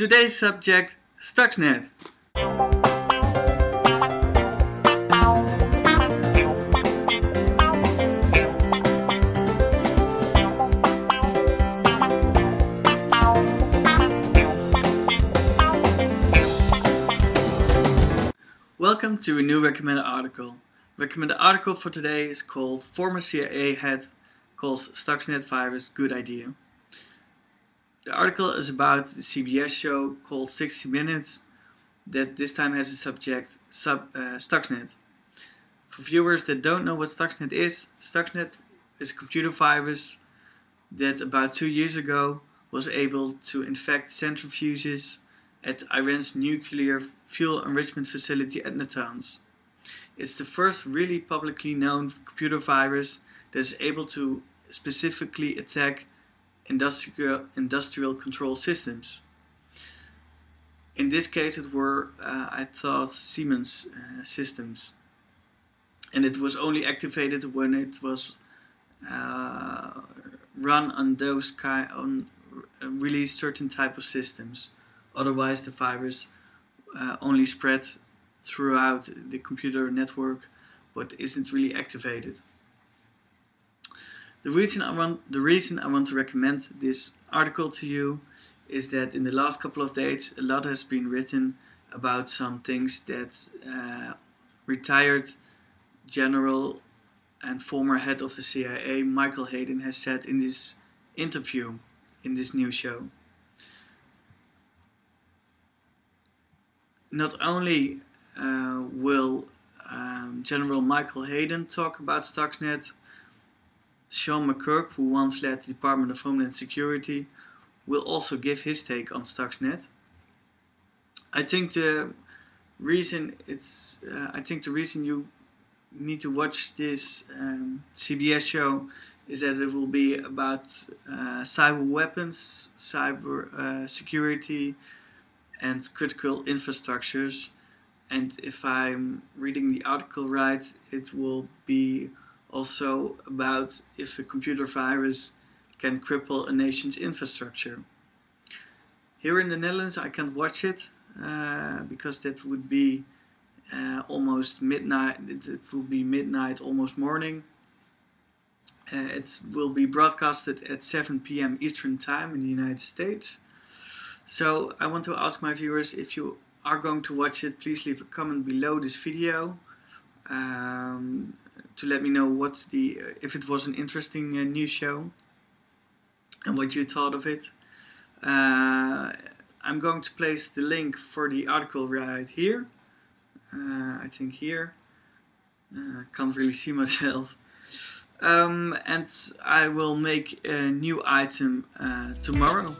Today's subject, Stuxnet. Welcome to a new recommended article. Recommended article for today is called Former CIA Head Calls Stuxnet Virus Good Idea. The article is about the CBS show called 60 Minutes that this time has a subject sub, uh, Stuxnet. For viewers that don't know what Stuxnet is, Stuxnet is a computer virus that about two years ago was able to infect centrifuges at Iran's nuclear fuel enrichment facility at Natanz. It's the first really publicly known computer virus that is able to specifically attack industrial, industrial control systems. In this case it were, uh, I thought, Siemens uh, systems. And it was only activated when it was uh, run on those kind on really certain type of systems. Otherwise, the virus uh, only spread throughout the computer network, but isn't really activated. The reason I want the reason I want to recommend this article to you is that in the last couple of days, a lot has been written about some things that uh, retired general and former head of the CIA, Michael Hayden, has said in this interview in this new show. not only uh, will um, General Michael Hayden talk about Stuxnet, Sean McGurk, who once led the Department of Homeland Security, will also give his take on Stuxnet. I think the reason it's uh, I think the reason you need to watch this um, CBS show is that it will be about uh, cyber weapons, cyber uh, security, and critical infrastructures. And if I'm reading the article right, it will be also about if a computer virus can cripple a nation's infrastructure. Here in the Netherlands, I can't watch it uh, because that would be uh, almost midnight. It will be midnight, almost morning. Uh, it will be broadcasted at 7 p.m. Eastern Time in the United States. So I want to ask my viewers if you are going to watch it, please leave a comment below this video um, to let me know what the uh, if it was an interesting uh, news show and what you thought of it. Uh, I'm going to place the link for the article right here. I think here. Can't really see myself. Um, and I will make a new item tomorrow.